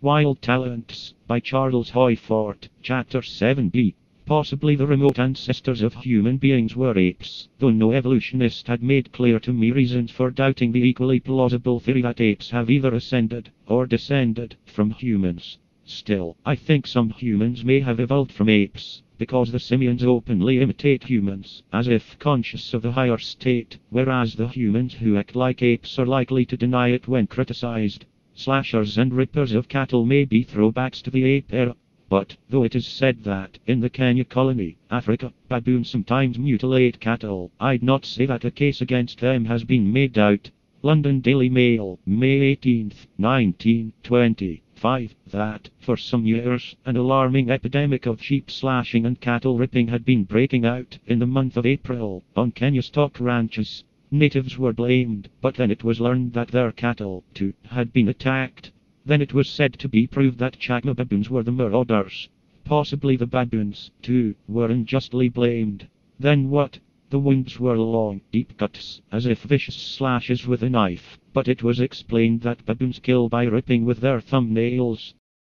Wild Talents by Charles Hoy Fort, Chapter 7b. Possibly the remote ancestors of human beings were apes, though no evolutionist had made clear to me reasons for doubting the equally plausible theory that apes have either ascended, or descended, from humans. Still, I think some humans may have evolved from apes, because the simians openly imitate humans, as if conscious of the higher state, whereas the humans who act like apes are likely to deny it when criticized. Slashers and rippers of cattle may be throwbacks to the ape era. But, though it is said that, in the Kenya colony, Africa, baboons sometimes mutilate cattle, I'd not say that a case against them has been made out. London Daily Mail, May 18, 1925, that, for some years, an alarming epidemic of sheep slashing and cattle ripping had been breaking out in the month of April on Kenya stock ranches. Natives were blamed, but then it was learned that their cattle, too, had been attacked. Then it was said to be proved that Chacma baboons were the marauders. Possibly the baboons, too, were unjustly blamed. Then what? The wounds were long, deep cuts, as if vicious slashes with a knife, but it was explained that baboons kill by ripping with their thumbnails.